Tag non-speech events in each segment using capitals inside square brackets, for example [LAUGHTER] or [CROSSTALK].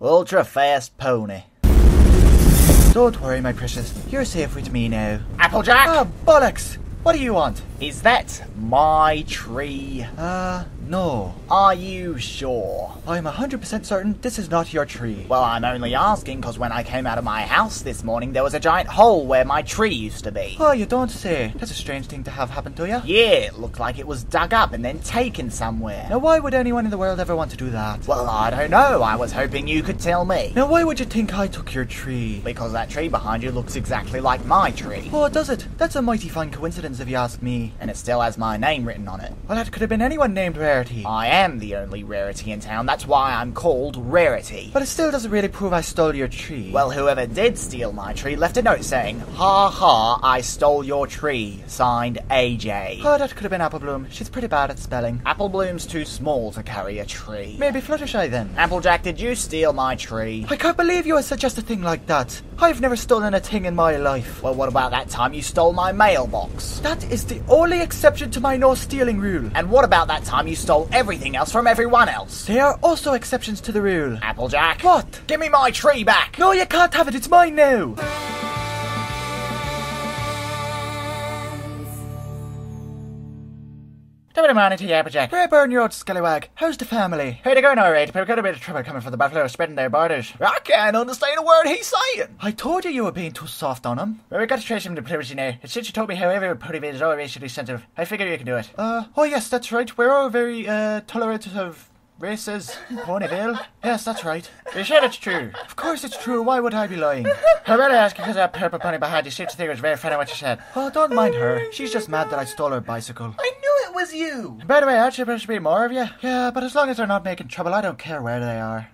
Ultra fast pony. Don't worry, my precious. You're safe with me now. Applejack! Ah, bollocks! What do you want? Is that my tree? Uh, no. Are you sure? I'm 100% certain this is not your tree. Well, I'm only asking because when I came out of my house this morning, there was a giant hole where my tree used to be. Oh, you don't say. That's a strange thing to have happen to you. Yeah, it looked like it was dug up and then taken somewhere. Now, why would anyone in the world ever want to do that? Well, I don't know. I was hoping you could tell me. Now, why would you think I took your tree? Because that tree behind you looks exactly like my tree. Oh, does it? That's a mighty fine coincidence if you ask me. And it still has my name written on it. Well, that could have been anyone named Rarity. I am the only rarity in town. That's why I'm called Rarity. But it still doesn't really prove I stole your tree. Well, whoever did steal my tree left a note saying, Ha ha, I stole your tree. Signed AJ. Oh, that could have been Apple Bloom. She's pretty bad at spelling. Apple Bloom's too small to carry a tree. Maybe Fluttershy then. Applejack, did you steal my tree? I can't believe you would suggest a thing like that. I've never stolen a thing in my life. Well, what about that time you stole my mailbox? That is the only exception to my no stealing rule. And what about that time you stole everything else from everyone else? There are also exceptions to the rule. Applejack? What? Give me my tree back! No, you can't have it. It's mine now. It a minute to you, Applejack. Burn your old scallywag. How's the family? Hey, they're going alright, but we've got a bit of trouble coming from the buffalo spreading their borders. I can't understand a word he's saying. I told you you were being too soft on him. Well, we've got to trace him to privacy now. And since you told me how everyone put is all racially sensitive, I figure you can do it. Uh, oh yes, that's right. We're all very, uh, tolerant of races. Ponyville. Yes, that's right. You sure that's true? Of course it's true. Why would I be lying? [LAUGHS] I better ask because that purple pony behind you seems to think it was very funny what you said. Oh, don't mind her. She's just mad that I stole her bicycle. I was you! By the way, aren't there supposed to be more of you? Yeah, but as long as they're not making trouble, I don't care where they are.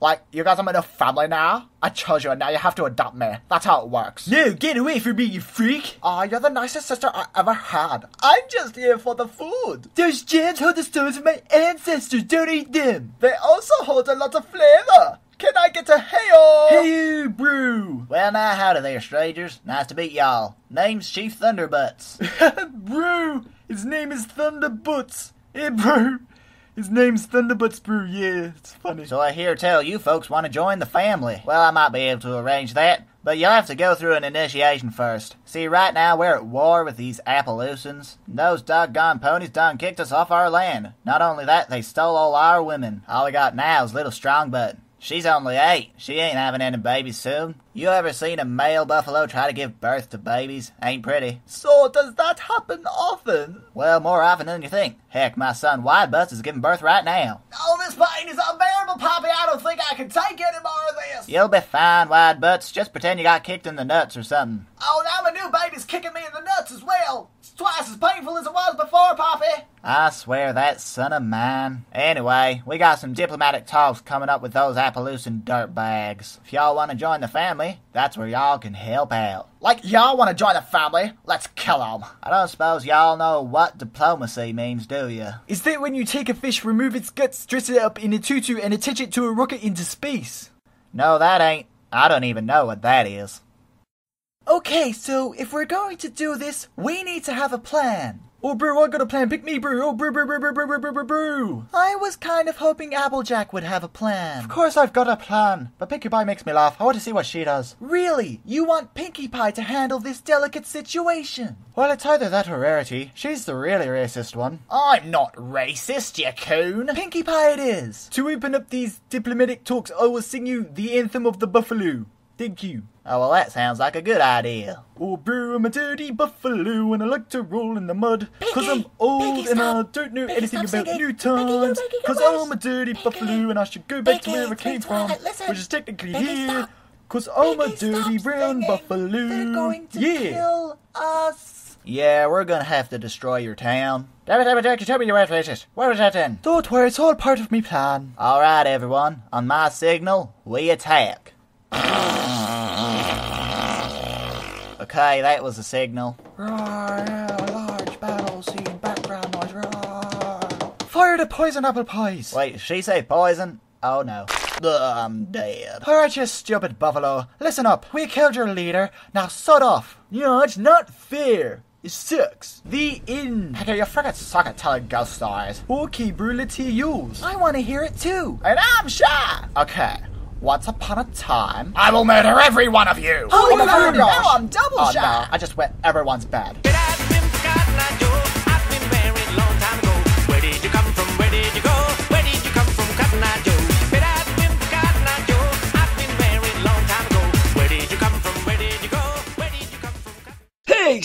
Like, you guys are my new family now? I chose you and now you have to adopt me. That's how it works. No, get away from me, you freak! Oh, you're the nicest sister I ever had. I'm just here for the food. Those gems hold the stones of my ancestors. Don't eat them. They also hold a lot of flavor. Can I get a hey-o? Hey, you, brew. Well, now, howdy there, strangers. Nice to meet y'all. Name's Chief Thunderbutts. [LAUGHS] brew. His name is Thunderbutts. Hey, brew. His name's Thunderbutts Brew. Yeah, it's funny. So I hear tell you folks want to join the family. Well, I might be able to arrange that, but you'll have to go through an initiation first. See, right now we're at war with these Appaloosans. Those doggone ponies done kicked us off our land. Not only that, they stole all our women. All we got now is little Strongbutt. She's only eight. She ain't having any babies soon. You ever seen a male buffalo try to give birth to babies? Ain't pretty. So, does that happen often? Well, more often than you think. Heck, my son Widebutts is giving birth right now. Oh, this pain is unbearable, Poppy. I don't think I can take any more of this. You'll be fine, Widebutts. Just pretend you got kicked in the nuts or something. Oh, now my new baby's kicking me in the nuts as well. Twice as painful as it was before, Poppy. I swear that son of mine. Anyway, we got some diplomatic talks coming up with those Appaloosan dirtbags. If y'all want to join the family, that's where y'all can help out. Like y'all want to join the family? Let's kill 'em. I don't suppose y'all know what diplomacy means, do you? Is that when you take a fish, remove its guts, dress it up in a tutu, and attach it to a rocket into space? No, that ain't. I don't even know what that is. Okay, so if we're going to do this, we need to have a plan. Oh, brew, I got a plan. Pick me, brew. Oh, brew, brew, brew, brew, brew, brew, brew, brew. I was kind of hoping Applejack would have a plan. Of course I've got a plan, but Pinkie Pie makes me laugh. I want to see what she does. Really? You want Pinkie Pie to handle this delicate situation? Well, it's either that or Rarity. She's the really racist one. I'm not racist, you coon. Pinkie Pie it is. To open up these diplomatic talks, I will sing you the anthem of the buffalo. Thank you. Oh, well, that sounds like a good idea. Oh, brew, I'm a dirty buffalo and I like to roll in the mud. Cause I'm old and I don't know anything about new times. Cause I'm a dirty buffalo and I should go back to where I came from, which is technically here. Cause I'm a dirty brown buffalo. They're going to yeah. kill us. Yeah, we're gonna have to destroy your town. Damn it, damn it, Jack, you told me your racist. Where was that then? Don't worry, it's all part of me plan. Alright, everyone. On my signal, we attack. Okay, that was a signal. Roar, yeah, large battle scene, background noise, roar. Fire the poison apple pies! Wait, she say poison? Oh no. Ugh, I'm dead. Alright, you stupid buffalo. Listen up. We killed your leader. Now shut off. Yeah, it's not fair. It sucks. The end. Okay, you freaking suck at telling ghost stories. Okay, bro, yours. I want to hear it too, and I'm shy. Okay. Once upon a time. I will murder every one of you. Oh, oh my gosh. Now I'm double oh, shy. No, I just went everyone's bad.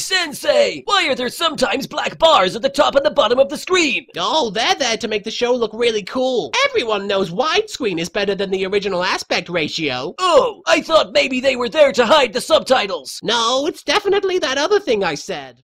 Sensei! Why are there sometimes black bars at the top and the bottom of the screen? Oh, they're there to make the show look really cool. Everyone knows widescreen is better than the original aspect ratio. Oh, I thought maybe they were there to hide the subtitles. No, it's definitely that other thing I said.